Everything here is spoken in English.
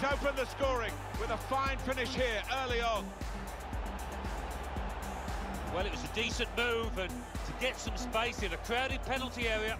he's opened the scoring with a fine finish here early on. Well, it was a decent move and to get some space in a crowded penalty area.